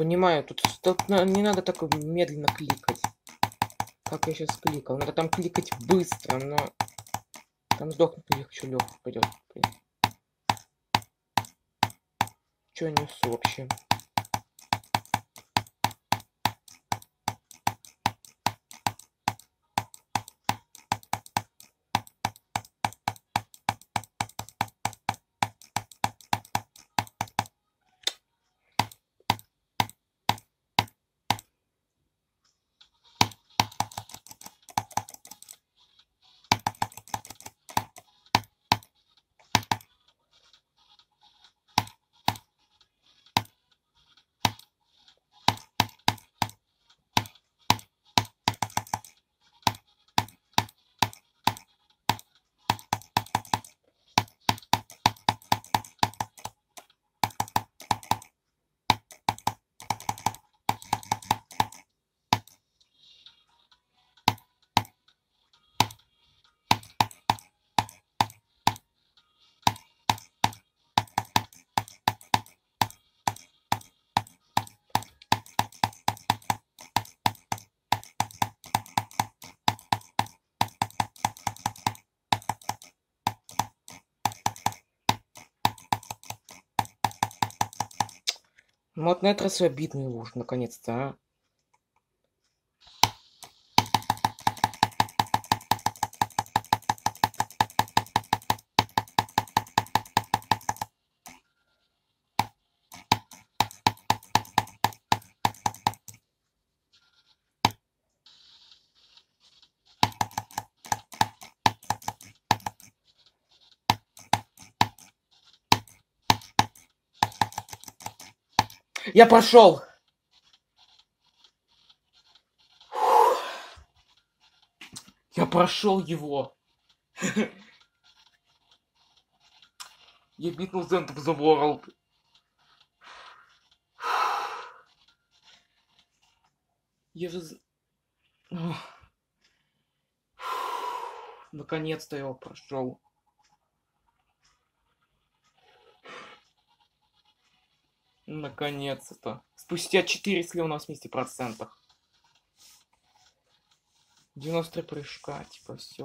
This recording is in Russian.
Понимаю, тут, тут не надо так медленно кликать. Как я сейчас кликал. Надо там кликать быстро, но... Там сдохнуть легче легко пойдет. Че я несу вообще? Ну вот на этот раз обидный уж, наконец-то, а. Я прошел. Я прошел его. Я битнул End of the World. Я же... Наконец-то я его прошел. Наконец-то. Спустя 4 слева на 80%. 93 прыжка, типа, все.